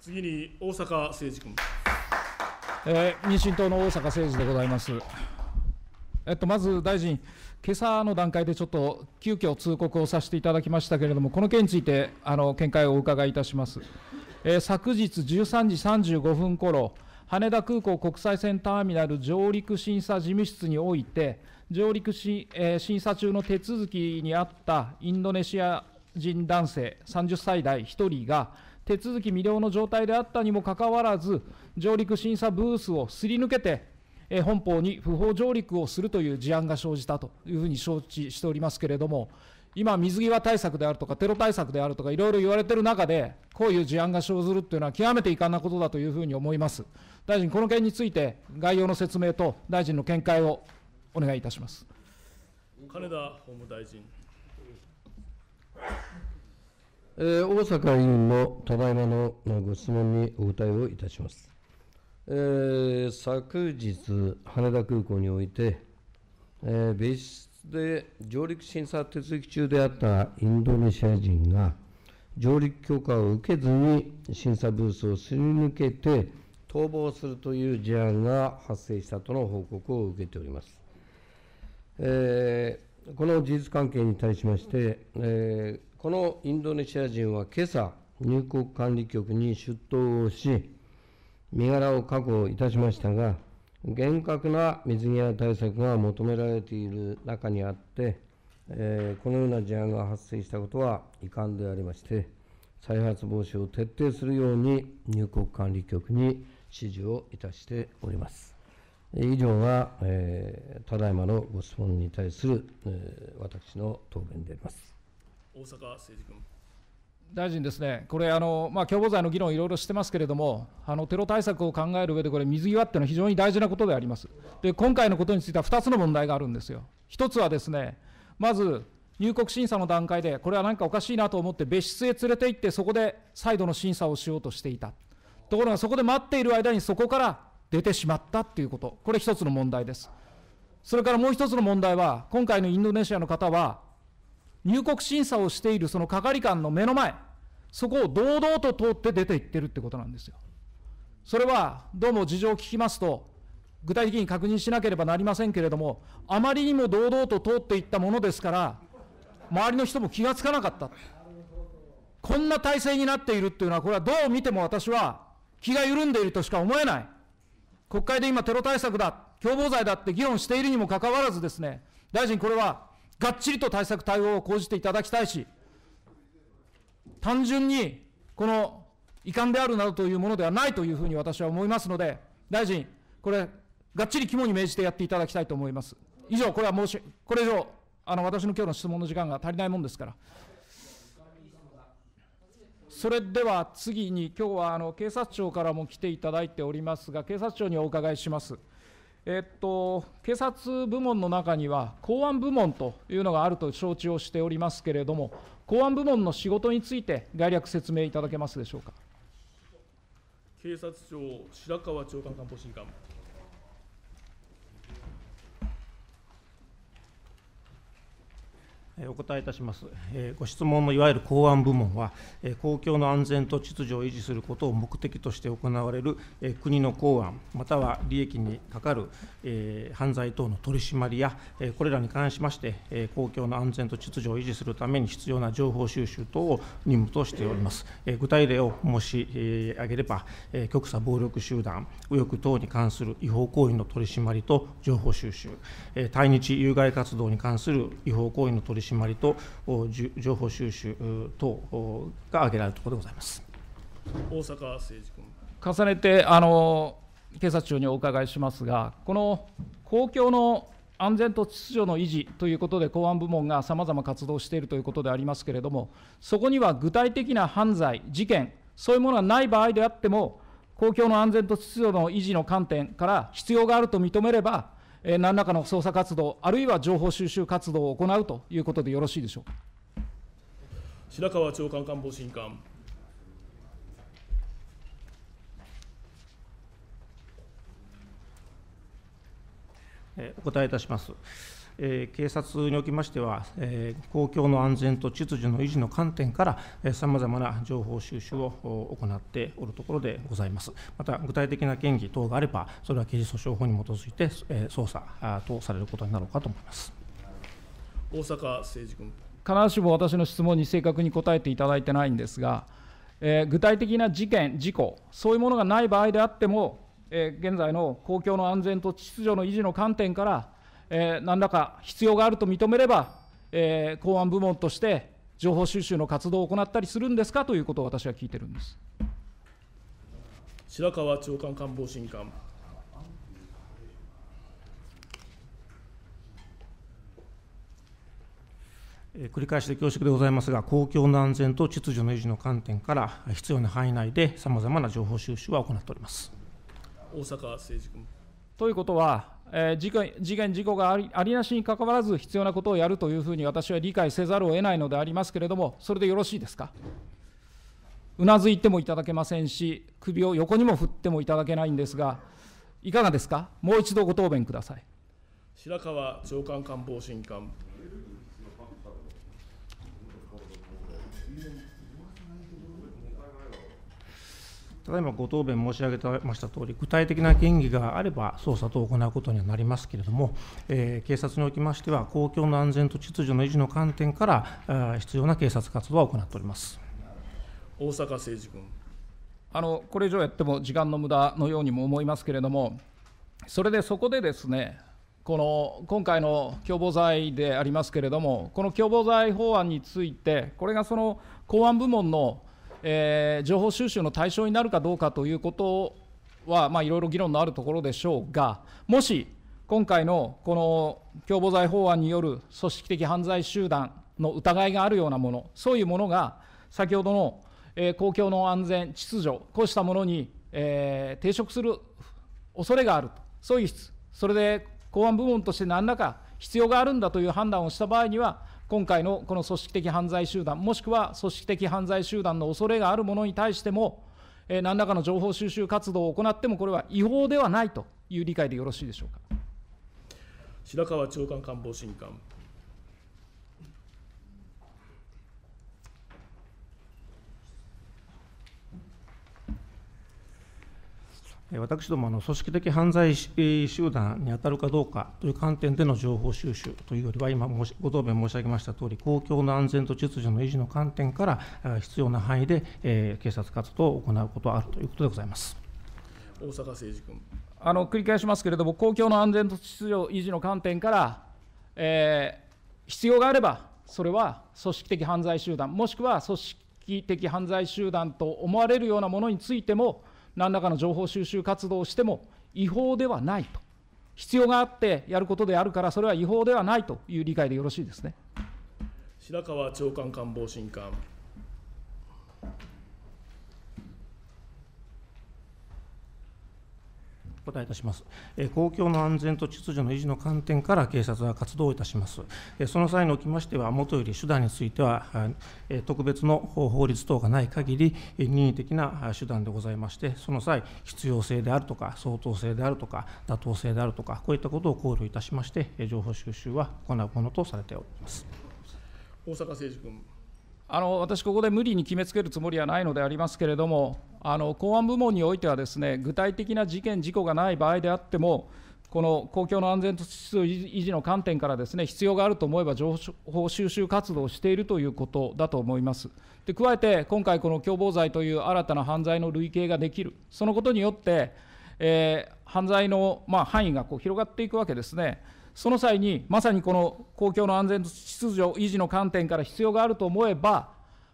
次に大阪誠二君。えー、民進党の大阪誠二でございます。えっと、まず大臣、今朝の段階でちょっと急遽通告をさせていただきましたけれども、この件についてあの見解をお伺いいたします。えー、昨日13時35分ころ、羽田空港国際線ターミナル上陸審査事務室において、上陸し、えー、審査中の手続きにあったインドネシア人男性30歳代1人が、手続き未了の状態であったにもかかわらず、上陸審査ブースをすり抜けて、え、本邦に不法上陸をするという事案が生じたというふうに承知しておりますけれども、今、水際対策であるとか、テロ対策であるとか、いろいろ言われている中で、こういう事案が生ずるというのは、極めて遺憾なことだというふうに思います。大臣、この件について、概要の説明と大臣の見解をお願いいたします金田法務大臣。えー、大阪委員のただいまのご質問にお答えをいたします。えー、昨日、羽田空港において、えー、別室で上陸審査手続き中であったインドネシア人が、上陸許可を受けずに審査ブースをすり抜けて逃亡するという事案が発生したとの報告を受けております。えー、この事実関係に対しまして、えー、このインドネシア人は今朝、入国管理局に出頭をし、身柄を確保いたしましたが、厳格な水際対策が求められている中にあって、えー、このような事案が発生したことは遺憾でありまして、再発防止を徹底するように入国管理局に指示をいたしております。以上が、えー、ただいまのご質問に対する、えー、私の答弁であります。大阪誠二君。大臣ですね、これ、あのまあ、共謀罪の議論、いろいろしてますけれども、あのテロ対策を考える上で、これ、水際っていうのは非常に大事なことであります。で、今回のことについては2つの問題があるんですよ。1つはですね、まず、入国審査の段階で、これは何かおかしいなと思って、別室へ連れて行って、そこで再度の審査をしようとしていた。ところが、そこで待っている間に、そこから出てしまったっていうこと、これ1つの問題です。それからもう1つの問題は、今回のインドネシアの方は、入国審査をしているその係官の目の前、そこを堂々と通って出て行ってるってことなんですよ。それはどうも事情を聞きますと、具体的に確認しなければなりませんけれども、あまりにも堂々と通っていったものですから、周りの人も気がつかなかった。こんな体制になっているっていうのは、これはどう見ても私は気が緩んでいるとしか思えない。国会で今、テロ対策だ、共謀罪だって議論しているにもかかわらずですね、大臣、これはがっちりと対策対応を講じていただきたいし、単純にこの遺憾であるなどというものではないというふうに私は思いますので、大臣、これ、がっちり肝に銘じてやっていただきたいと思います。以上、これは申し、これ以上、あの私の今日の質問の時間が足りないもんですから。それでは次に、今日はあの警察庁からも来ていただいておりますが、警察庁にお伺いします。えっと、警察部門の中には、公安部門というのがあると承知をしておりますけれども、公安部門の仕事について、概略説明いただけますでしょうか。警察庁、白川長官官房審議官。お答えいたします。ご質問のいわゆる公安部門は、公共の安全と秩序を維持することを目的として行われる国の公安、または利益にかかる犯罪等の取り締まりや、これらに関しまして、公共の安全と秩序を維持するために必要な情報収集等を任務としております。具体例を申し上げれば、極左暴力集団、右翼等に関する違法行為の取り締まりと情報収集、対日有害活動に関する違法行為の取り締まりと情報収集等が挙げられるところでございます大阪誠二君。重ねてあの警察庁にお伺いしますが、この公共の安全と秩序の維持ということで、公安部門がさまざま活動しているということでありますけれども、そこには具体的な犯罪、事件、そういうものがない場合であっても、公共の安全と秩序の維持の観点から必要があると認めれば、えー、何らかの捜査活動、あるいは情報収集活動を行うということでよろしいでしょうか？白川長官官房審官。お答えいたします。えー警察におきましては、えー公共の安全と秩序の維持の観点から、さまざまな情報収集をお行っておるところでございます。また、具体的な嫌疑等があれば、それは刑事訴訟法に基づいて、えー捜査あ等されることになろうかと思います。大坂誠二君。必ずしも私の質問に正確に答えていただいてないんですが、えー具体的な事件、事故、そういうものがない場合であっても、えー現在の公共の安全と秩序の維持の観点から、えー何らか必要があると認めれば、えー公安部門として情報収集の活動を行ったりするんですかということを私は聞いてるんです。白川長官官房審官。えー繰り返しで恐縮でございますが、公共の安全と秩序の維持の観点から、必要な範囲内でさまざまな情報収集は行っております。大坂誠二君。ということは、えー事件、事件事故がありありなしにかかわらず、必要なことをやるというふうに私は理解せざるを得ないのでありますけれども、それでよろしいですか？うなずいてもいただけませんし、首を横にも振ってもいただけないんですが、いかがですか、もう一度ご答弁ください。白川長官官房審官。ただいまご答弁申し上げてましたとおり、具体的な嫌疑があれば、捜査等を行うことにはなりますけれども、えー警察におきましては、公共の安全と秩序の維持の観点から、あ必要な警察活動は行っております。大坂誠二君。あのこれ以上やっても時間の無駄のようにも思いますけれども、それでそこでですね、この今回の共謀罪でありますけれども、この共謀罪法案について、これがその公安部門の、えー情報収集の対象になるかどうかということは、ま、いろいろ議論のあるところでしょうが、もし今回のこの共謀罪法案による組織的犯罪集団の疑いがあるようなもの、そういうものが先ほどの、えー公共の安全、秩序、こうしたものに、えー抵触する恐れがあると、そういう質、それで公安部門として何らか必要があるんだという判断をした場合には、今回のこの組織的犯罪集団、もしくは組織的犯罪集団の恐れがあるものに対しても、えー何らかの情報収集活動を行っても、これは違法ではないという理解でよろしいでしょうか。白川長官官房審議官。私どもの、組織的犯罪集団に当たるかどうかという観点での情報収集というよりは、今申し、ご答弁申し上げましたとおり、公共の安全と秩序の維持の観点から、必要な範囲で、警察活動を行うことはあるということでございます。大坂誠二君。あの繰り返しますけれども、公共の安全と秩序維持の観点から、えー必要があれば、それは組織的犯罪集団、もしくは組織的犯罪集団と思われるようなものについても、何らかの情報収集活動をしても違法ではないと、必要があってやることであるから、それは違法ではないという理解でよろしいですね。白川長官官房審官。お答えいたします。公共の安全と秩序の維持の観点から警察は活動いたします。その際におきましては、もとより手段については、特別の法律等がない限り、任意的な手段でございまして、その際、必要性であるとか、相当性であるとか、妥当性であるとか、こういったことを考慮いたしまして、情報収集は行うものとされております。大坂誠二君。あの私、ここで無理に決めつけるつもりはないのでありますけれども、あの公安部門においてはです、ね、具体的な事件、事故がない場合であっても、この公共の安全と秩序維持の観点からです、ね、必要があると思えば、情報収集活動をしているということだと思います。で加えて、今回、この共謀罪という新たな犯罪の類型ができる、そのことによって、えー犯罪の、まあ、範囲がこう広がっていくわけですね。その際に、まさにこの公共の安全秩序維持の観点から必要があると思えば、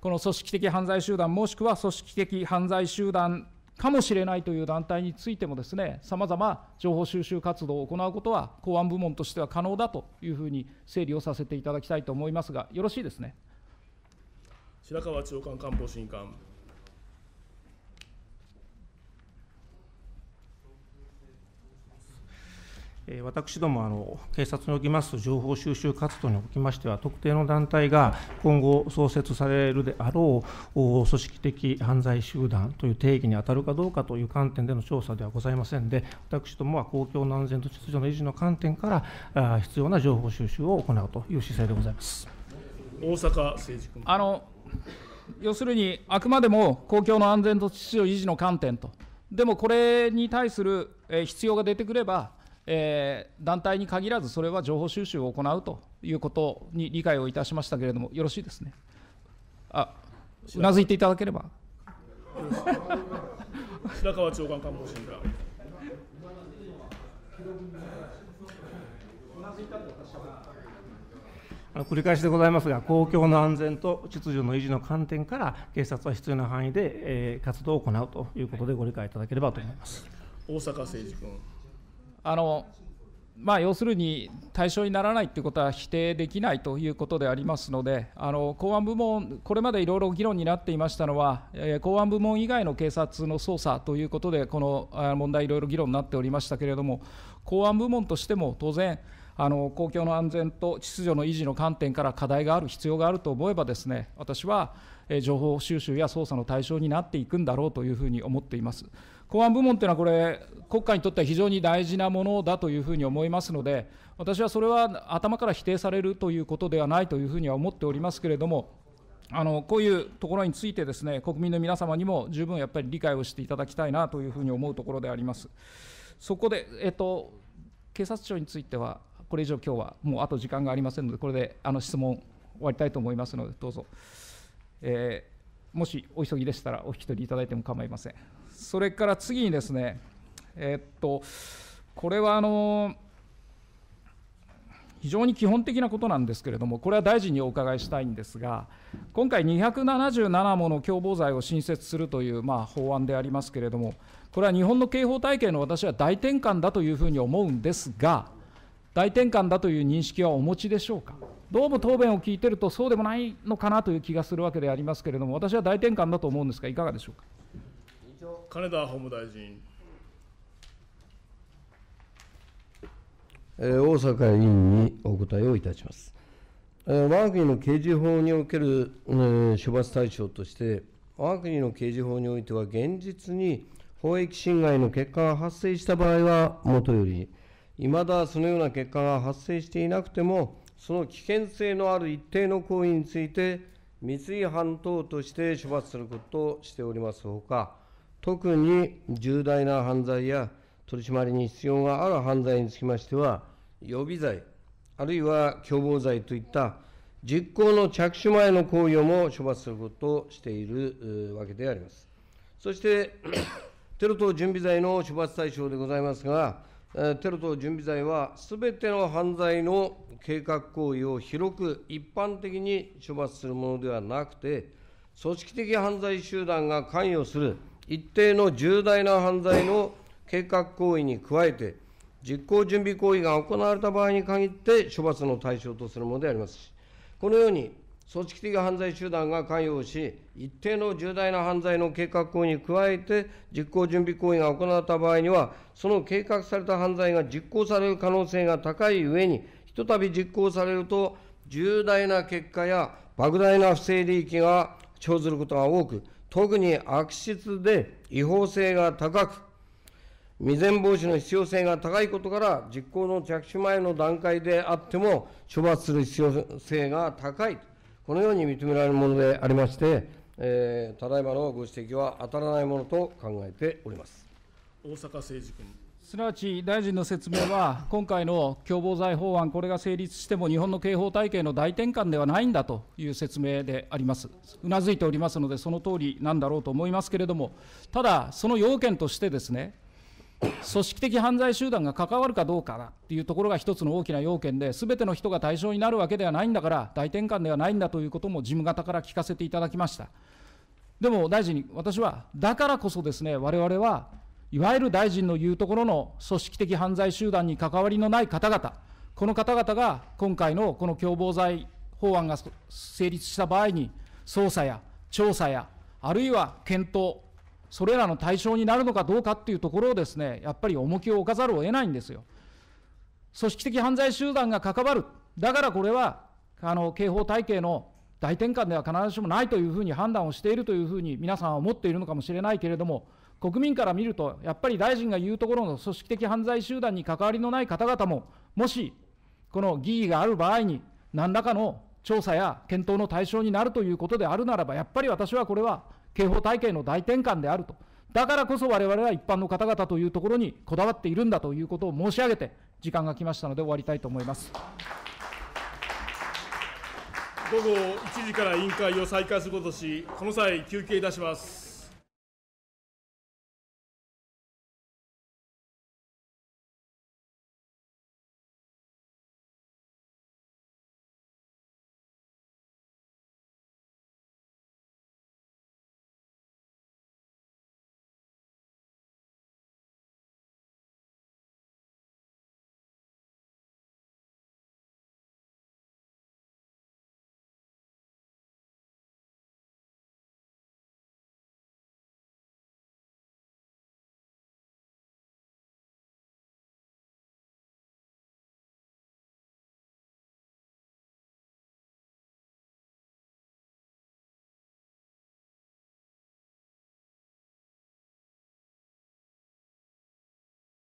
この組織的犯罪集団、もしくは組織的犯罪集団かもしれないという団体についてもですね、さまざま情報収集活動を行うことは、公安部門としては可能だというふうに整理をさせていただきたいと思いますが、よろしいですね。白川長官官房審議官。ええ私どもあの、警察におきます情報収集活動におきましては、特定の団体が今後創設されるであろう組織的犯罪集団という定義に当たるかどうかという観点での調査ではございませんで、私どもは公共の安全と秩序の維持の観点から必要な情報収集を行うという姿勢でございます大阪誠司君。あの要するに、あくまでも公共の安全と秩序維持の観点と、でもこれに対する必要が出てくれば、えー、団体に限らず、それは情報収集を行うということに理解をいたしましたけれども、よろしいですね。あうなずいていただければ。白川長官官房審議官。繰り返しでございますが、公共の安全と秩序の維持の観点から、警察は必要な範囲で、えー、活動を行うということでご理解いただければと思います大阪誠司君。あのまあ、要するに対象にならないということは否定できないということでありますので、あの公安部門、これまでいろいろ議論になっていましたのは、え、公安部門以外の警察の捜査ということで、この問題、いろいろ議論になっておりましたけれども、公安部門としても当然、あの公共の安全と秩序の維持の観点から課題がある、必要があると思えばですね、私は情報収集や捜査の対象になっていくんだろうというふうに思っています。公安部門というのは、これ、国家にとっては非常に大事なものだというふうに思いますので、私はそれは頭から否定されるということではないというふうには思っておりますけれども、あのこういうところについてですね、国民の皆様にも十分やっぱり理解をしていただきたいなというふうに思うところであります。そこで、えっと、警察庁については、これ以上、今日はもうあと時間がありませんので、これであの質問終わりたいと思いますので、どうぞ、えー、もしお急ぎでしたらお引き取りいただいても構いません。それから次にですね、えー、っと、これはあの非常に基本的なことなんですけれども、これは大臣にお伺いしたいんですが、今回、277もの共謀罪を新設するという、まあ、法案でありますけれども、これは日本の刑法体系の私は大転換だというふうに思うんですが、大転換だという認識はお持ちでしょうか？どうも答弁を聞いてると、そうでもないのかなという気がするわけでありますけれども、私は大転換だと思うんですが、いかがでしょうか？金田法務大臣。えー、大阪委員にお答えをいたします。えー、我が国の刑事法における、えー、処罰対象として、我が国の刑事法においては、現実に法益侵害の結果が発生した場合はもとより、いまだそのような結果が発生していなくても、その危険性のある一定の行為について、密違反等として処罰することとしておりますほか、特に重大な犯罪や取締りに必要がある犯罪につきましては、予備罪、あるいは共謀罪といった実行の着手前の行為をも処罰することとしているわけであります。そして、テロ等準備罪の処罰対象でございますが、テロ等準備罪は、すべての犯罪の計画行為を広く一般的に処罰するものではなくて、組織的犯罪集団が関与する一定の重大な犯罪の計画行為に加えて、実行準備行為が行われた場合に限って処罰の対象とするものであります。し、このように組織的犯罪集団が関与し、一定の重大な犯罪の計画行為に加えて、実行準備行為が行われた場合には、その計画された犯罪が実行される可能性が高い上に、ひとたび実行されると、重大な結果や莫大な不正利益が生ずることが多く、特に悪質で違法性が高く、未然防止の必要性が高いことから、実行の着手前の段階であっても、処罰する必要性が高い。このように認められるものでありまして、えー、ただいまのご指摘は当たらないものと考えております大阪誠司君。すなわち大臣の説明は、今回の共謀罪法案、これが成立しても、日本の刑法体系の大転換ではないんだという説明であります。うなずいておりますので、その通りなんだろうと思いますけれども、ただ、その要件としてですね、組織的犯罪集団が関わるかどうかだっていうところが一つの大きな要件で、すべての人が対象になるわけではないんだから、大転換ではないんだということも事務方から聞かせていただきました。でも大臣、私は、だからこそですね、われわれはいわゆる大臣の言うところの組織的犯罪集団に関わりのない方々、この方々が今回のこの共謀罪法案が成立した場合に、捜査や調査や、あるいは検討、それらの対象になるのかどうかっていうところをですね、やっぱり重きを置かざるを得ないんですよ。組織的犯罪集団が関わる、だからこれはあの刑法体系の大転換では必ずしもないというふうに判断をしているというふうに皆さんは思っているのかもしれないけれども、国民から見ると、やっぱり大臣が言うところの組織的犯罪集団に関わりのない方々も、もしこの疑義がある場合に、何らかの調査や検討の対象になるということであるならば、やっぱり私はこれは刑法体系の大転換であると、だからこそ我々は一般の方々というところにこだわっているんだということを申し上げて、時間が来ましたので終わりたいと思います。午後1時から委員会を再開することとし、この際、休憩いたします。